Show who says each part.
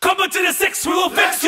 Speaker 1: Come on to the six, we will fix you.